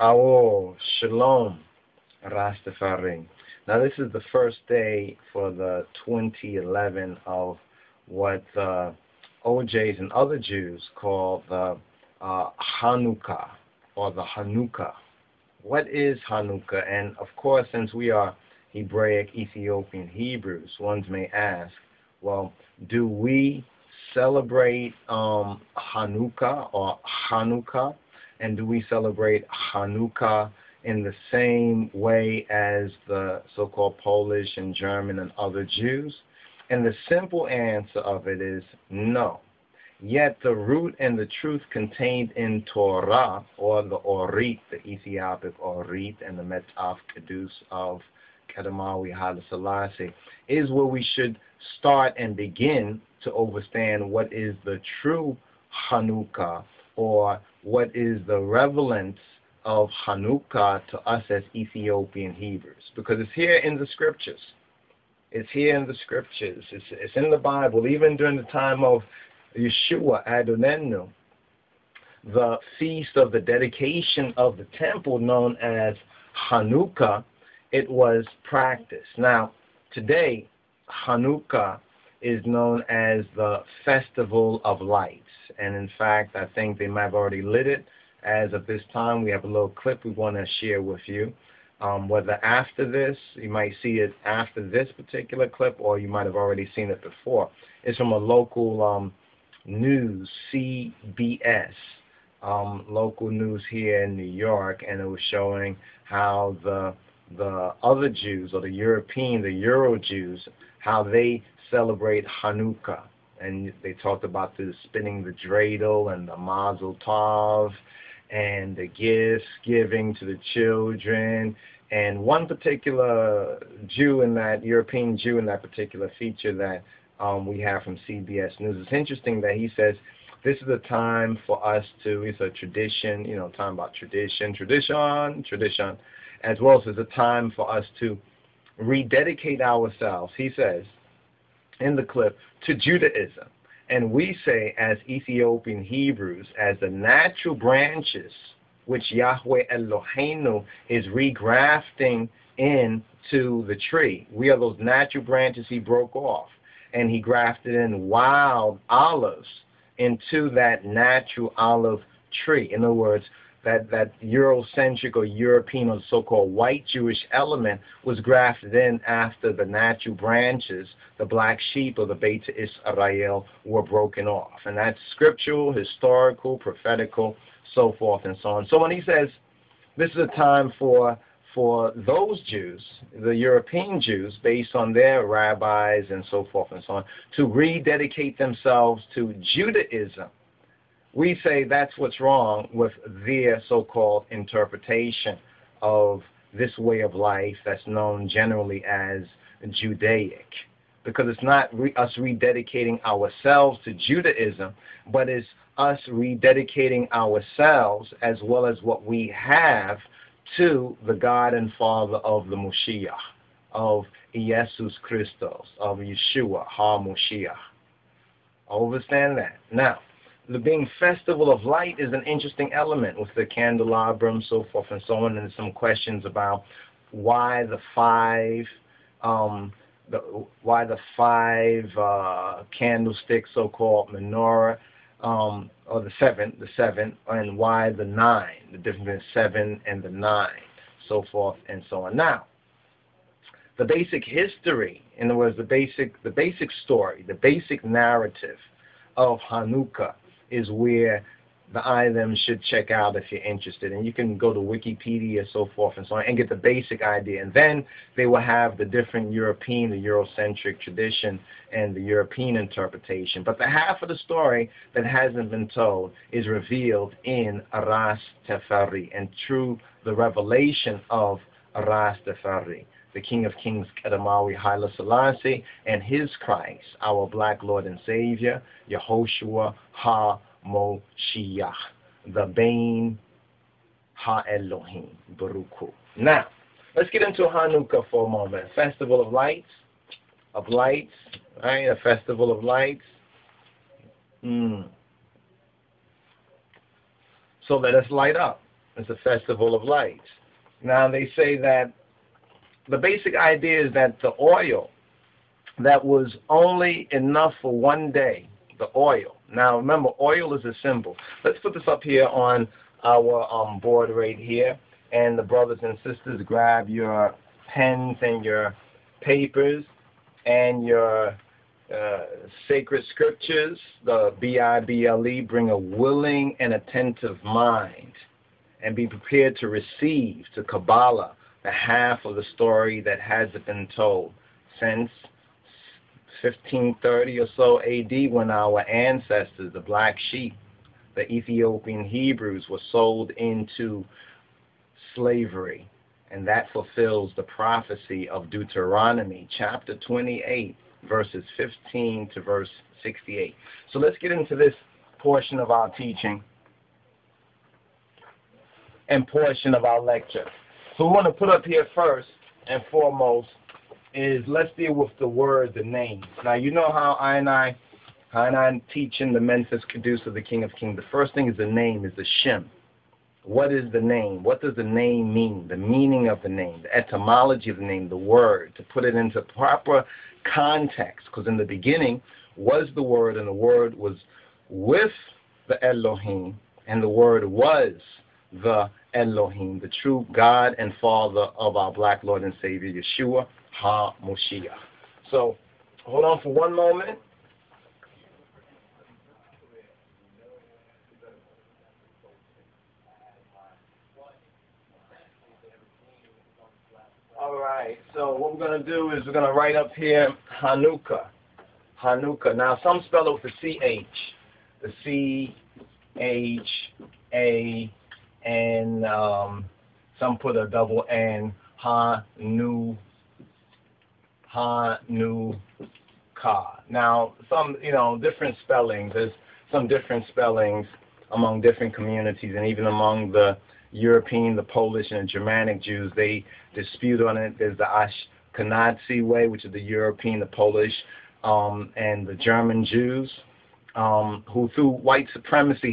Awo, Shalom, Rastafari. Now, this is the first day for the 2011 of what uh, OJs and other Jews call the uh, Hanukkah or the Hanukkah. What is Hanukkah? And of course, since we are Hebraic Ethiopian Hebrews, ones may ask, well, do we celebrate um, Hanukkah or Hanukkah? And do we celebrate Hanukkah in the same way as the so called Polish and German and other Jews? And the simple answer of it is no. Yet the root and the truth contained in Torah, or the Orit, the Ethiopic Orit, and the Metaf Kedus of Kedemawi Haile Selassie, is where we should start and begin to understand what is the true Hanukkah, or what is the relevance of Hanukkah to us as Ethiopian Hebrews. Because it's here in the scriptures. It's here in the scriptures. It's, it's in the Bible. Even during the time of Yeshua Adonenu, the feast of the dedication of the temple known as Hanukkah, it was practiced. Now, today, Hanukkah is known as the Festival of Lights. And in fact, I think they might have already lit it. As of this time, we have a little clip we want to share with you. Um, whether after this, you might see it after this particular clip, or you might have already seen it before. It's from a local um, news, CBS, um, local news here in New York, and it was showing how the the other Jews or the European, the Euro Jews, how they celebrate Hanukkah. And they talked about the spinning the dreidel and the mazel tov and the gifts giving to the children. And one particular Jew in that, European Jew in that particular feature that um, we have from CBS News. It's interesting that he says this is a time for us to, it's a tradition, you know, time about tradition, tradition, tradition, as well as it's a time for us to rededicate ourselves, he says in the clip, to Judaism. And we say, as Ethiopian Hebrews, as the natural branches which Yahweh Eloheinu is regrafting into the tree. We are those natural branches he broke off and he grafted in wild olives into that natural olive tree. In other words, that, that Eurocentric or European or so-called white Jewish element was grafted in after the natural branches, the black sheep of the Beta Israel, were broken off. And that's scriptural, historical, prophetical, so forth and so on. So when he says this is a time for for those Jews, the European Jews, based on their rabbis and so forth and so on, to rededicate themselves to Judaism. We say that's what's wrong with their so called interpretation of this way of life that's known generally as Judaic. Because it's not re- us rededicating ourselves to Judaism, but it's us rededicating ourselves as well as what we have to the God and Father of the Moshiach, of Jesus Christos, of Yeshua HaMoshiach. Understand that. Now, the being festival of light is an interesting element with the candelabrum, so forth and so on, and some questions about why the five, um, the, why the five uh, candlesticks, so-called menorah, um, or the seven, the seven, and why the nine, the difference between seven and the nine, so forth and so on. Now, the basic history, in other words, the basic, the basic story, the basic narrative of Hanukkah is where the items should check out if you're interested. And you can go to Wikipedia, so forth and so on, and get the basic idea. And then they will have the different European, the Eurocentric tradition, and the European interpretation. But the half of the story that hasn't been told is revealed in Aras Teferi, and through the revelation of Aras Teferi the King of Kings Kedemawi Haile Selassie, and his Christ, our black Lord and Savior, Yehoshua Ha Moshiach, the Bain Ha Elohim, Baruchu. Now, let's get into Hanukkah for a moment. Festival of lights, of lights, right? A festival of lights. Mm. So let us light up. It's a festival of lights. Now they say that the basic idea is that the oil that was only enough for one day, the oil. Now remember, oil is a symbol. Let's put this up here on our um, board right here. And the brothers and sisters, grab your pens and your papers and your uh, sacred scriptures, the B-I-B-L-E, bring a willing and attentive mind and be prepared to receive, to Kabbalah, the half of the story that hasn't been told since 1530 or so AD when our ancestors, the black sheep, the Ethiopian Hebrews, were sold into slavery. And that fulfills the prophecy of Deuteronomy chapter 28, verses 15 to verse 68. So let's get into this portion of our teaching and portion of our lecture. So we want to put up here first and foremost is let's deal with the word, the name. Now you know how I and I, I and I teach in the Metaf Kedus of the King of Kings. The first thing is the name, is the Shem. What is the name? What does the name mean? The meaning of the name, the etymology of the name, the word, to put it into proper context. Because in the beginning was the word, and the word was with the Elohim, and the word was the Elohim, the true God and Father of our black Lord and Savior, Yeshua HaMoshiach. So, hold on for one moment. All right, so what we're going to do is we're going to write up here Hanukkah. Hanukkah. Now, some spell it with the CH. The C H A and um, some put a double N, Ha Nu Ha Nu Ka. Now, some you know different spellings. There's some different spellings among different communities, and even among the European, the Polish, and the Germanic Jews, they dispute on it. There's the Ashkenazi way, which is the European, the Polish, um, and the German Jews, um, who through white supremacy